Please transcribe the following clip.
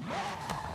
Oh!